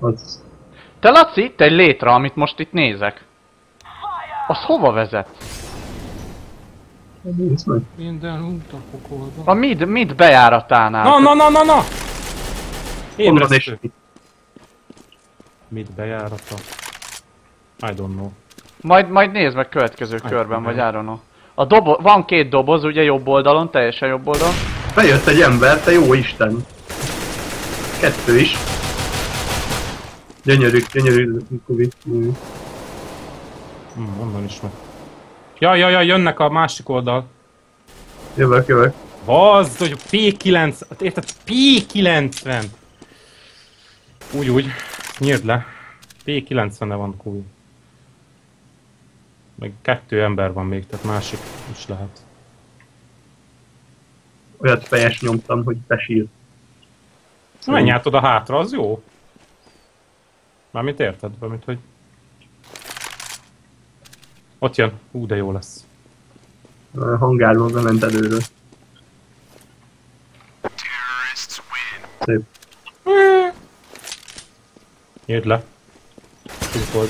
Az... Te Laci, itt egy létre, amit most itt nézek. Az hova vezet? Minden út a pokolba. A mid, mid bejáratánál. Na, na, na, na, na! Is. Mit bejárata? I don't know. Majd, majd nézd meg következő Aj, körben, vagy I don't know. A dobo van két doboz, ugye jobb oldalon, teljesen jobb oldalon. Bejött egy ember, te jó Isten. Kettő is. Gyönyörű, gyönyörű Kubi. Hm, onnan is meg. Ja, ja, ja, jönnek a másik oldal. Jövök, jövök. Az, hogy P9, érted? P90! Úgy, úgy. Nyírd le. P90-e van Kubi. Meg kettő ember van még, tehát másik is lehet. Olyat fejes nyomtam, hogy besírt. Menj át oda hátra, az jó. Mármint érted? Mármint, hogy... Ott jön. Ú, de jó lesz. A hangárban bement előről. Szép. Nyírd le. Csúfold.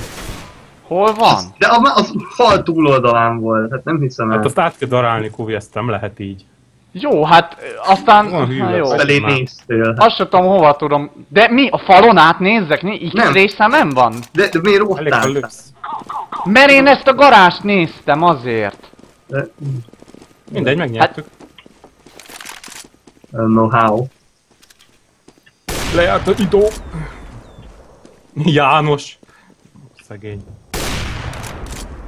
Hol van? De az, az fal túloldalán volt, hát nem hiszem Hát el. azt át kell darálni, Kubi, ezt nem lehet így. Jó, hát aztán... Van hűvös. Jó. Felé néztél. Hát. Azt sem tudom, hova tudom. De mi? A falon átnézzek? Mi? Nem. X-ray szemem van? De, de miért ott lősz. Mert én ezt a garást néztem azért. De- Mindegy, megnyertük. I don't know how. Lejárt a idó. János. Szegény.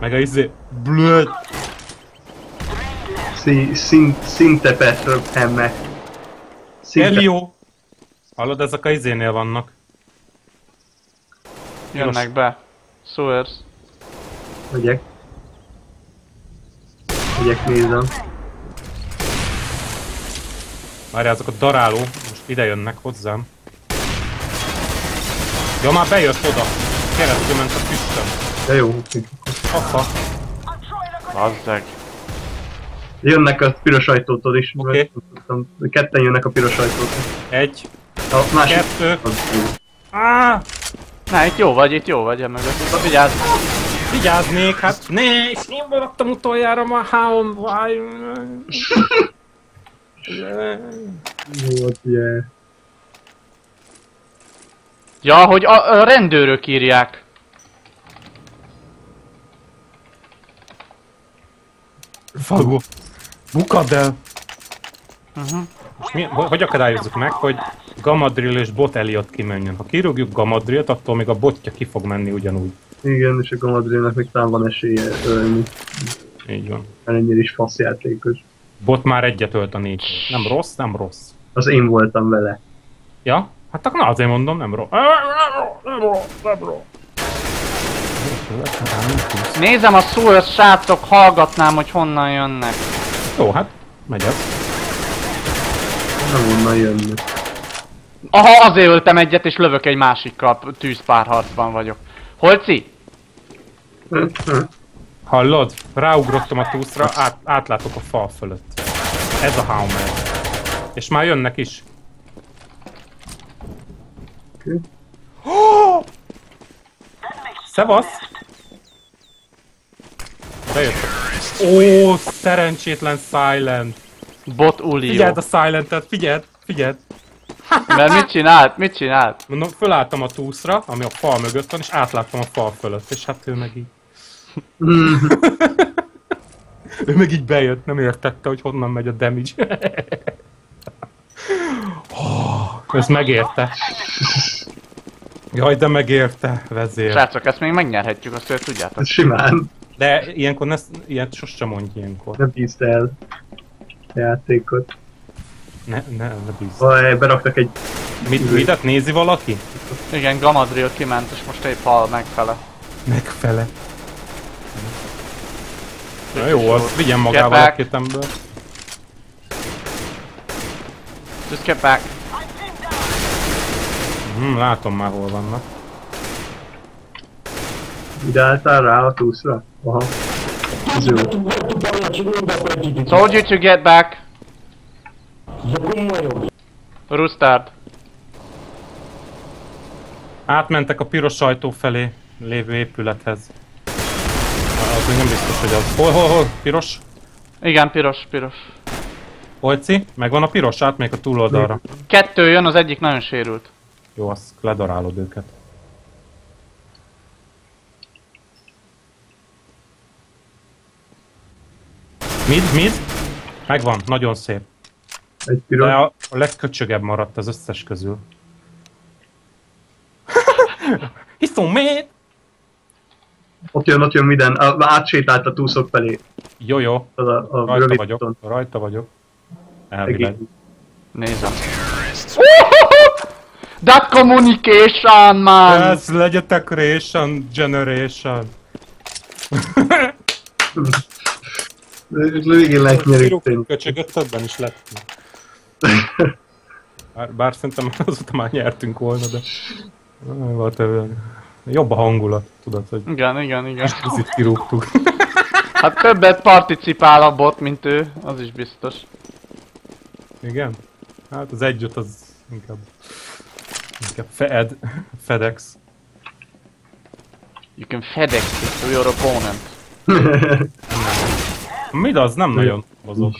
Meg a izé... Blöd. Szí- Szint, szinte Petröpemmek. Elio. Hallod, ezek a izénél vannak. Jönnek be. Sewers. Megyek. Megyek, nézem. Várjál, azok a daráló. Most ide jönnek hozzám. Ja, már bejött oda. Keresztül ment a füstön. De jó. Apa. Bazzeg. Jönnek a piros ajtótól is. Oké. Tudtam, Ketten jönnek a piros ajtótól. Egy. A másik... Kettő. Á! Na, itt jó vagy, itt jó vagy, emögött. Vigyázz. Vigyáznék, hát ne, és én maradtam utoljára már háom, vaj. Ott ugye... Ja, hogy a, a rendőrök írják. Fagó. Bukad el. Uh-huh. És mi, hogy akadályozzuk meg, hogy Gamadrill és Bot Elliot kimenjen? Ha kirúgjuk Gamadrillt, attól még a botja ki fog menni ugyanúgy. Igen, és a Gamadrilnek még talán van esélye ölni, Így van. mert ennyire is fasz játékos. Bot már egyet ölt a négy. Nem rossz, nem rossz. Az én voltam vele. Ja? Hát akkor na azért mondom, nem rossz. Nem rossz, nem rossz. Nézem a Sewers srácok, hallgatnám, hogy honnan jönnek. Jó, hát megyek. Nem onnan jönni. Aha, azért öltem egyet, és lövök egy másikkal, tűzpárharcban vagyok. Holci? Hallod? Ráugrottam a túszra, át, átlátok a fal fölött. Ez a Hammer. És már jönnek is. Oké. Szevasz! Bejöttek. Ó, szerencsétlen Silent! Bot Ulió. Figyeld a Silentet, figyeld, figyeld! Mert mit csinált? Mit csinált? Mondom, fölálltam a túszra, ami a fal mögött van, és átláttam a fal fölött, és hát ő meg így... ő meg így bejött, nem értette, hogy honnan megy a damage. oh, ez megérte. Jaj, de megérte, vezér. Srácok, ezt még megnyerhetjük, azt hogy tudjátok. Simán. De ilyenkor ne, ilyet sosem mondj ilyenkor. Ne bízd el játékot. Ne, ne, ne bízz. Vaj, beraktak egy... Mit, midet nézi valaki? Igen, Gamadrill kiment, és most épp hal megfele. Megfele. Na jó, az vigyen magával a két ember. Just get back. Hm, látom már hol vannak. Ide álltál rá a túszra? Aha. Jó. Told you to get back. Rustard. Átmentek a piros ajtó felé lévő épülethez. Az még nem biztos, hogy az. Hol, hol, hol? Piros? Igen, piros, piros. Olci? Megvan a piros? Átmegyek a túloldalra. Kettő jön, az egyik nagyon sérült. Jó, azt ledarálod őket. Mid, mid? Megvan, nagyon szép. Egy De piros. a, a legköcsögebb maradt az összes közül. Hiszom, mid? Ott jön, ott jön minden. A, átsétált a túszok felé. Jó, jó. Az a, a Rajta vagyok. úton. Rajta vagyok. Elvileg. Nézem. That communication, man! Ez legyetek Ration Generation. És végén lehet nyerni Írok tényleg. köcsögöt többen is lettünk. Bár, bár szerintem azóta már nyertünk volna, de... Volt jobb a hangulat, tudod, hogy Igen, igen, igen. kicsit kirúgtuk. Hát többet participál a bot, mint ő, az is biztos. Igen? Hát az együtt az inkább... Inkább Fed, FedEx. You can FedEx it to your opponent. Mit az? Nem nagyon mozog.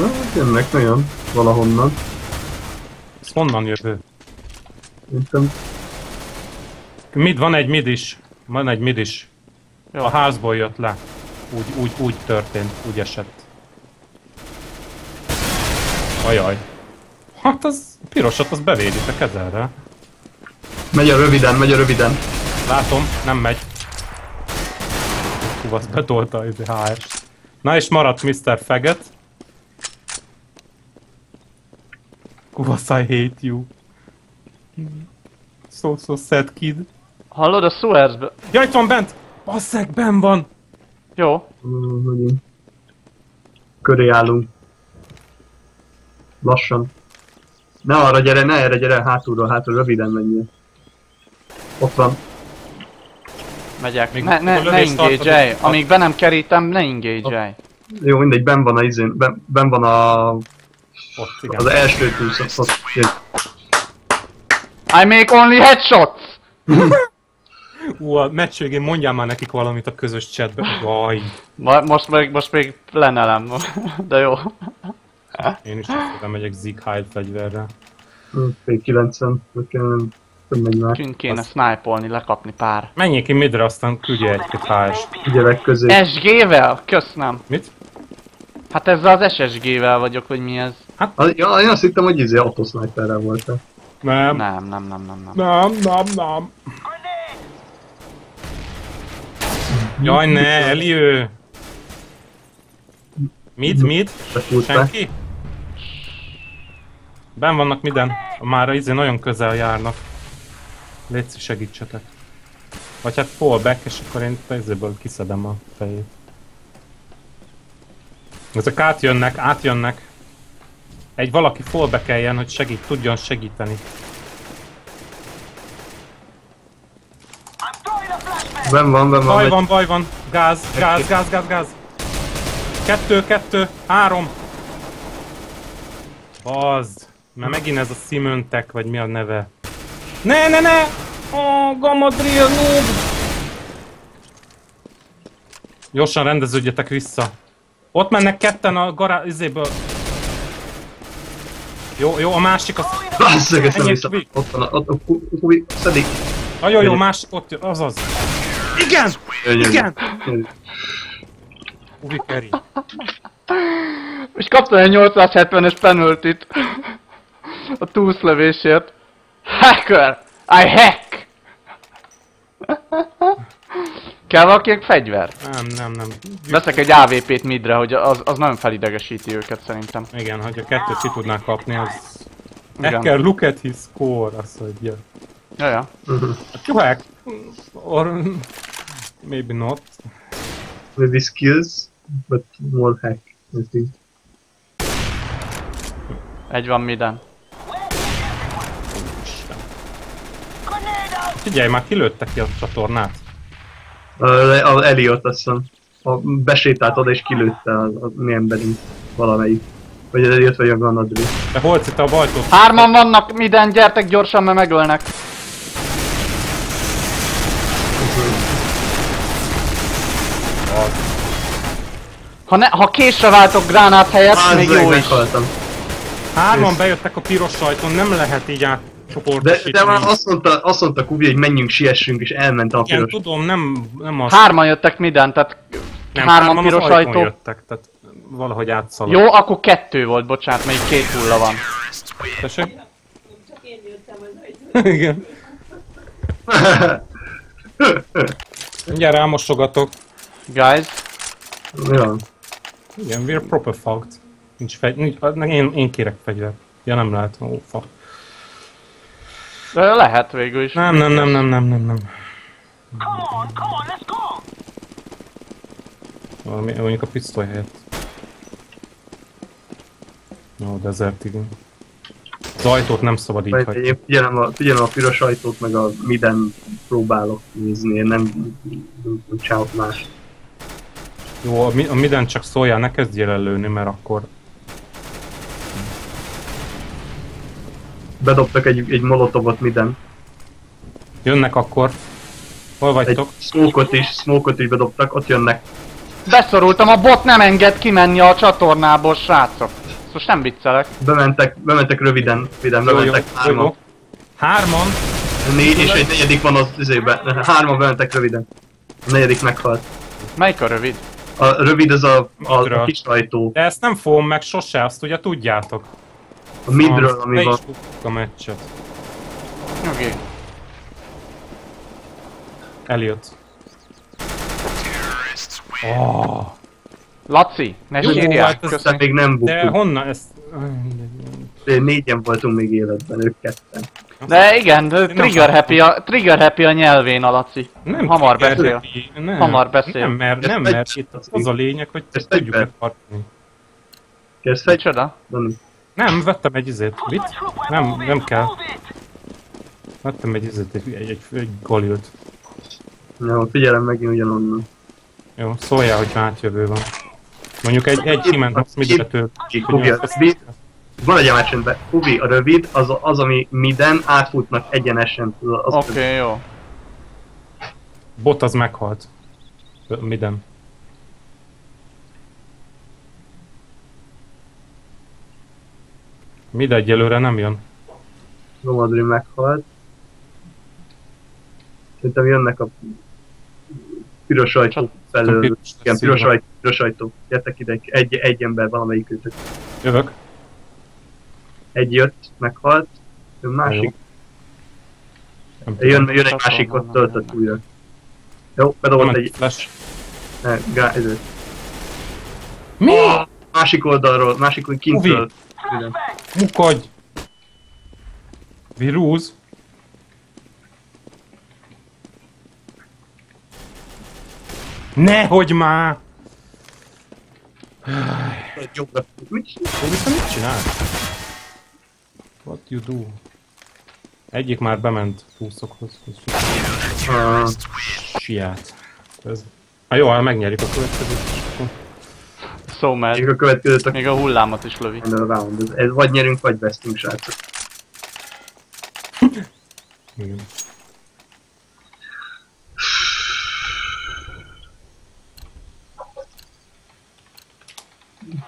Na, jönnek nagyon valahonnan. Ez honnan jött ő? Szerintem Mid, van egy mid is. Van egy mid is. A házból jött le. Úgy, úgy, úgy történt, úgy esett. Ajaj. Hát az a pirosat, az bevéditek ezerre. megy a röviden, megy a röviden. Látom, nem megy. Az betolta az HS. Na és maradt Mr. Feget. Kuvasz, I hate you. So, so sad kid. Hallod a Suersbe? Ja, itt van bent! Basszeg, ben van! Jó. Köré állunk. Lassan. Ne arra gyere, ne erre gyere, hátulról, hátulról, röviden menjél. Ott van. Megyek. Még Ne, ne, ne engage Amíg be nem kerítem, ne engage Jó, mindegy, ben van a izén, ben, ben van a, Ott, igen. az első túsz, ott, ott, I make only headshots! Ú, a meccs végén mondjál már nekik valamit a közös chatbe. Jaj, Ma, most még, most még plenelem. De jó. én is tudom, megyek Zig Hide fegyverre. P90, vagy nem, nem megy már. Kint kéne snipe lekapni pár. Menjék ki midre, aztán küldje egy-két HS. Gyerek közé. SG-vel? Köszönöm. Mit? Hát ezzel az SSG-vel vagyok, vagy mi ez? Az, ja, én azt hittem, hogy izé autosniperrel voltál. Nem. Nem, nem, nem, nem, nem. Nem, nem, nem. Jaj, ne, Eliő! Befúrt be. Senki? Ben vannak minden. Már izé nagyon közel járnak. Légy segítsetek. Vagy hát fallback, és akkor én ezéből kiszedem a fejét. Ezek átjönnek, átjönnek. Egy valaki fallbackeljen, hogy segít, tudjon segíteni. Ben van, ben van. Baj van, baj van. Gáz, gáz, gáz, gáz, gáz. Kettő, kettő, három. Bazd. Mert megint ez a Simöntek, vagy mi a neve. Ne, ne, ne! Oh, Gamadriel noob! Gyorsan rendeződjetek vissza. Ott mennek ketten a gará... izéből. Jó, jó, a másik az... Basszeg, ezt vissza. Ott van, a- ott, ott, ott, ott, szedik. Nagyon jó, másik ott jön, azaz. Igen! Igen! Uvi Keri. És kaptam egy 870-es penaltit. A túlszlövésért. Hacker! I hack! Kell valakinek fegyver? Nem, nem, nem. Veszek egy AVP-t midre, hogy az, az nagyon felidegesíti őket szerintem. Igen, hogy a kettőt ki tudnák kapni, az... Igen. Hacker, look at his score, azt mondja. Jaja. You hack, or maybe not. Maybe skills, but more hack. I think. Egy van miden. Figyelj, már kilőttek ki a csatornát. A, a Elliot azt hiszem. A, besétált oda és kilőtte a, a mi emberünk valamelyik. Vagy az Elliot vagy a Ganadri. De itt a bajtót. Hárman vannak miden, gyertek gyorsan, mert megölnek. Ha, ne, ha késre váltok gránát helyett, még jó is. meghaltam. Hárman bejöttek a piros sajton, nem lehet így De, átcsoportosítani. de már azt mondta, azt mondta Kubi, hogy menjünk, siessünk, és elment a Igen, piros. tudom, nem, nem az. Hárman jöttek miden, tehát nem, hárman az piros ajtó. jöttek, tehát valahogy átszaladt. Jó, akkor kettő volt, bocsánat, még két hulla van. Tessék? Igen. Mindjárt rámosogatok. Guys, Mi van? Igen, we're proper fucked. Nincs fegy... Nincs... Én, én kérek fegyvert. Ja, nem lehet. Ó, fuck. De lehet végül is. Nem, nem, nem, nem, nem, nem, nem. Come on, come on, let's go. Valami, mondjuk a pisztoly helyett. Jó, desert, igen. Az ajtót nem szabad így hagyni. Én figyelem a, figyelem a piros ajtót, meg a miden próbálok nézni, én nem, nem, csinálok más. Jó, a, a minden csak szóljál, ne kezdjél el lőni, mert akkor... Bedobtak egy, egy molotovot miden. Jönnek akkor. Hol Egy vagytok? smoke is, smoke is bedobtak, ott jönnek. Beszorultam, a bot nem enged kimenni a csatornából, srácok. Most nem viccelek. Bementek, bementek röviden, röviden Jó, bementek jó, hárman. jó. Hárman? Négy és egy negyedik van az izébe. Hárman bementek röviden. A negyedik meghalt. Melyik a rövid? A rövid az a, a, a kis ajtó. De ezt nem fogom meg sose, azt ugye tudjátok. A midről, ami van. a meccset. Nyugi. Eljött. Oh, Laci, ne Jó, sírjál. hát De Köszönjük. még nem de buktuk. honnan ezt... De négyen voltunk még életben, ők ketten. De igen, de trigger happy, a, trigger happy a nyelvén a Laci. Nem Hamar beszél. happy, Nem, Hamar beszél. Nem, mert, nem, egy- mert itt az a lényeg, hogy Ez tudjuk fegyver. ezt tartani. Kérsz fegy? Micsoda? Dani? Nem, vettem egy izét. Mit? Nem, nem kell. Vettem egy izét, egy, egy, egy, egy golilt. Jó, figyelem megint ugyanonnan. Jó, szóljál, hogy átjövő van. Mondjuk egy, egy kiment azt a rövid, van egy emecsendben. Uvi, a rövid, az, az ami miden átfutnak egyenesen. Oké, okay, jó. Bot az meghalt. Ö, Mid egyelőre nem jön. Nomadri meghalt. Szerintem jönnek a piros ajtó felől. piros Igen, piros ajtó, piros ajtó. Gyertek ide, egy, egy ember valamelyik őtök. Jövök. Egy jött, meghalt. Jön másik. Jön, jön egy másik, ott töltött újra. Jó, bedobott Van egy... flash. Ne, gá. Mi? Másik oldalról, másik Uvi. kintről. Mukodj! Virúz? Nehogy már! Jobbra. Mit csinál? What you do? Egyik már bement túszokhoz. Ah, Siát. Ez... Hát jó, hát megnyerjük a következőt. So mad. Még a következőt a Még a hullámot is lövi. round. Ez, ez vagy nyerünk, vagy vesztünk, srácok. Igen.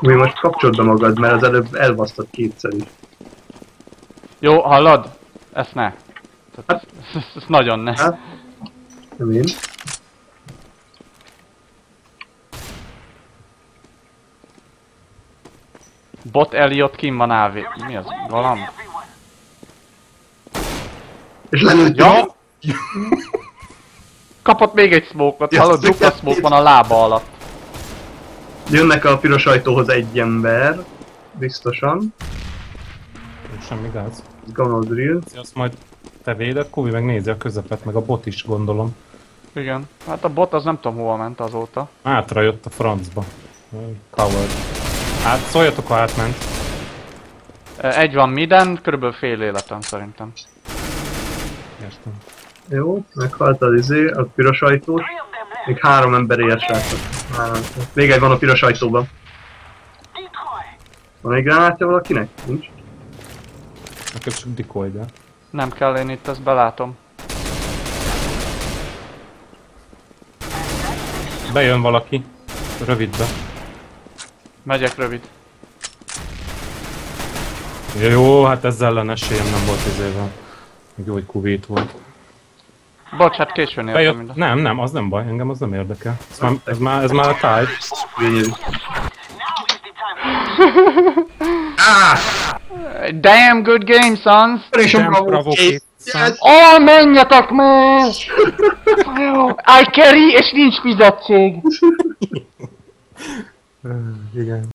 Mi most kapcsolod be magad, mert az előbb elvasztott kétszer is. Jó, hallod? Ezt ne. Tehát, ezt, ezt nagyon ne. Hát? Nem én. Bot Elliot kim van AV. Mi az? Everyone. És lelőtt. Ja? Kapott még egy smoke-ot, Ja, hallod? Dupla smoke van a lába alatt. Jönnek a piros ajtóhoz egy ember. Biztosan. Semmi gáz. Gonna drill. Azt majd te véded, Kubi meg nézi a közepet, meg a bot is gondolom. Igen. Hát a bot az nem tudom hova ment azóta. Átra jött a francba. Coward. Hát szóljatok, ha átment. Egy van miden, körülbelül fél életem szerintem. Értem. Jó, meghalt az izé, a piros left. Még három ember ér, srácok. Három. Még egy van a piros ajtóban. Van egy gránátja valakinek? Nincs. Neked csak decoy, de. Nem kell, én itt ezt belátom. Bejön valaki. Rövidbe. Megyek rövid. Jó, hát ezzel ellen esélyem nem volt izével. Még jó, hogy kuvét volt. Bocs, hát későn értem Bejött, minden. nem, nem, az nem baj, engem az nem érdekel. Ez már, ez már, ez már a time. Damn good game, sons! Sem bravo. Oh, menjetek meg! I carry, és nincs fizetség! Ö, Igen.